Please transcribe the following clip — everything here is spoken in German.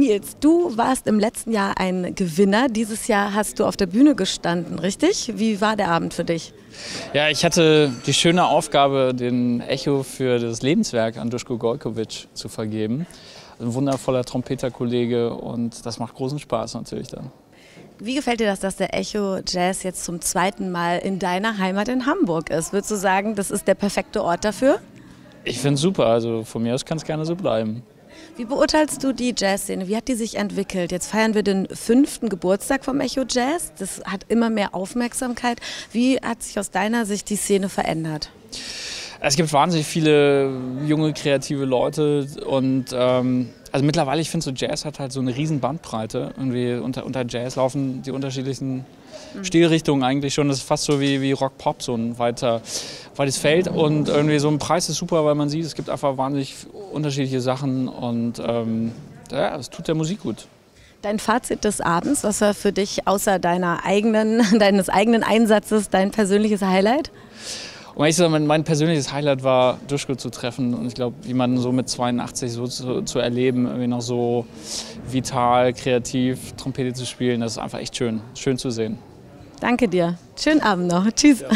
Nils, du warst im letzten Jahr ein Gewinner. Dieses Jahr hast du auf der Bühne gestanden, richtig? Wie war der Abend für dich? Ja, ich hatte die schöne Aufgabe, den Echo für das Lebenswerk an Duschko Golkovic zu vergeben. Ein wundervoller Trompeterkollege und das macht großen Spaß natürlich dann. Wie gefällt dir das, dass der Echo Jazz jetzt zum zweiten Mal in deiner Heimat in Hamburg ist? Würdest du sagen, das ist der perfekte Ort dafür? Ich finde es super, also von mir aus kann es gerne so bleiben. Wie beurteilst du die Jazzszene? Wie hat die sich entwickelt? Jetzt feiern wir den fünften Geburtstag vom Echo Jazz. Das hat immer mehr Aufmerksamkeit. Wie hat sich aus deiner Sicht die Szene verändert? Es gibt wahnsinnig viele junge, kreative Leute und ähm, also mittlerweile, ich finde so Jazz hat halt so eine riesen Bandbreite. Irgendwie unter, unter Jazz laufen die unterschiedlichsten mhm. Stilrichtungen eigentlich schon. Das ist fast so wie, wie Rock-Pop, so ein weiter, weites Feld. Und irgendwie so ein Preis ist super, weil man sieht, es gibt einfach wahnsinnig unterschiedliche Sachen und ähm, ja, es tut der Musik gut. Dein Fazit des Abends, was war für dich außer deiner eigenen, deines eigenen Einsatzes dein persönliches Highlight? Und ich sage, mein persönliches Highlight war, Duschko zu treffen. Und ich glaube, jemanden so mit 82 so zu, zu, erleben, irgendwie noch so vital, kreativ Trompete zu spielen, das ist einfach echt schön. Schön zu sehen. Danke dir. Schönen Abend noch. Tschüss. Ja.